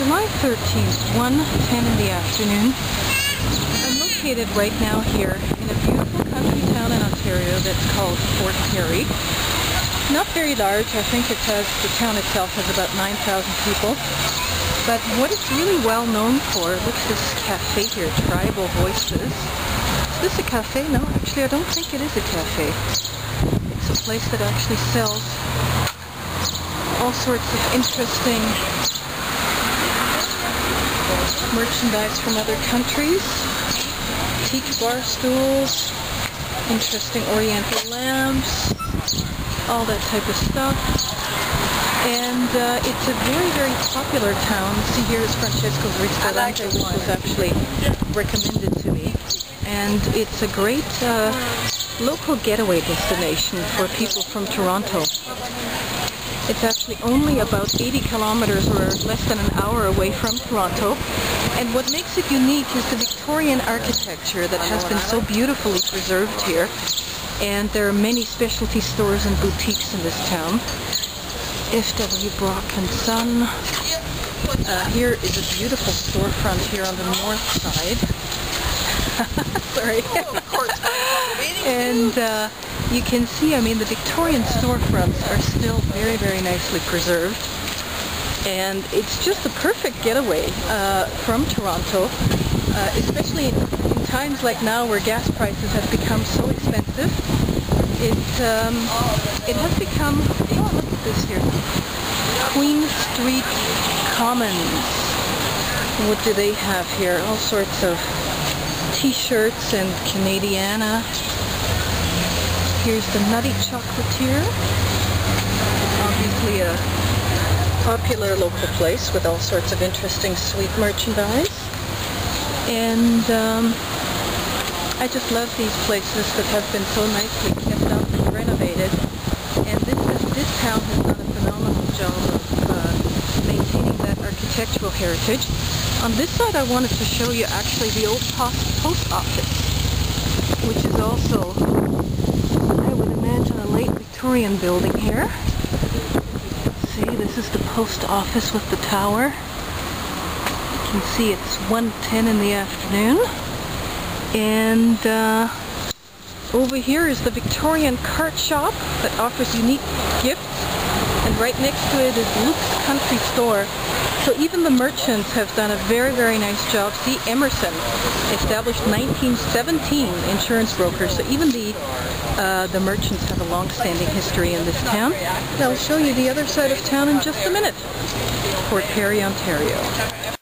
July 13th, 1.10 in the afternoon. I'm located right now here in a beautiful country town in Ontario that's called Port Perry. Not very large, I think it has, the town itself has about 9,000 people. But what it's really well known for, look at this cafe here, Tribal Voices. Is this a cafe? No, actually I don't think it is a cafe. It's a place that actually sells all sorts of interesting merchandise from other countries, teak bar stools, interesting oriental lamps, all that type of stuff. And uh, it's a very, very popular town. See here is Francesco's Ristorante, which was actually recommended to me. And it's a great uh, local getaway destination for people from Toronto. It's actually only about 80 kilometers or less than an hour away from Toronto. And what makes it unique is the Victorian architecture that has been so beautifully preserved here. And there are many specialty stores and boutiques in this town. F.W. Brock and Son. Uh, here is a beautiful storefront here on the north side. Sorry. and uh, you can see, I mean, the Victorian storefronts are still very, very nicely preserved. And it's just a perfect getaway uh, from Toronto, uh, especially in times like now where gas prices have become so expensive. It, um, it has become, oh, look at this here, Queen Street Commons. What do they have here? All sorts of t-shirts and Canadiana. Here's the Nutty Chocolatier. Obviously a popular local place with all sorts of interesting sweet merchandise. And um, I just love these places that have been so nicely kept up and renovated. And this, is, this town has done a phenomenal job of uh, maintaining that architectural heritage. On this side I wanted to show you actually the old post, post office, which is also Victorian building here. See, this is the post office with the tower. You can see it's 1.10 in the afternoon. And uh, over here is the Victorian cart shop that offers unique gifts. And right next to it is Luke's Country Store. So even the merchants have done a very, very nice job. See, Emerson, established 1917 insurance brokers. So even the uh, the merchants have a long-standing history in this town. I'll show you the other side of town in just a minute. Port Perry, Ontario.